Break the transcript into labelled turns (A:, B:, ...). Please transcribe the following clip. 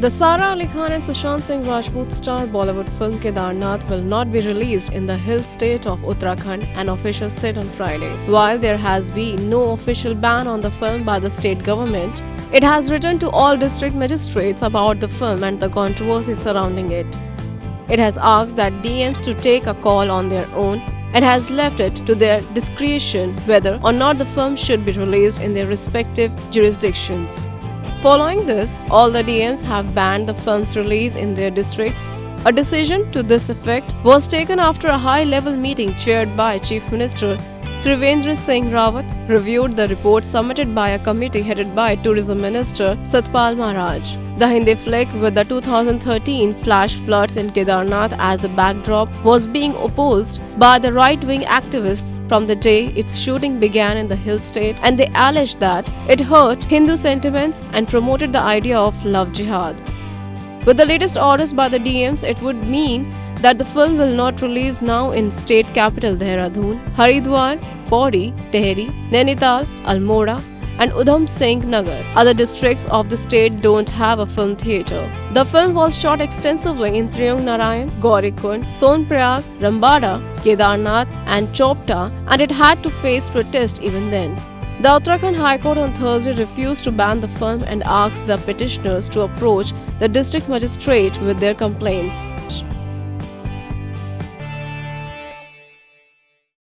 A: The Sara Ali Khan and Sushant Singh Rajput star Bollywood film Kedarnath will not be released in the hill state of Uttarakhand, an official said on Friday. While there has been no official ban on the film by the state government, it has written to all district magistrates about the film and the controversy surrounding it. It has asked that DMs to take a call on their own and has left it to their discretion whether or not the film should be released in their respective jurisdictions. Following this, all the DMs have banned the film's release in their districts. A decision to this effect was taken after a high level meeting chaired by Chief Minister Trivendra Singh Rawat reviewed the report submitted by a committee headed by Tourism Minister Satpal Maharaj. The Hindi flick with the 2013 flash floods in Kedarnath as the backdrop was being opposed by the right-wing activists from the day its shooting began in the hill state and they alleged that it hurt Hindu sentiments and promoted the idea of love jihad. With the latest orders by the DMs, it would mean that the film will not release now in state capital Dehradun, Haridwar, Pauri, Tehri, Nainital, Almora, and Udham Singh Nagar. Other districts of the state don't have a film theatre. The film was shot extensively in Triung Narayan, Gaurikund, Sonprayag, Rambada, Kedarnath, and Chopta, and it had to face protest even then. The Uttarakhand High Court on Thursday refused to ban the film and asked the petitioners to approach the district magistrate with their complaints.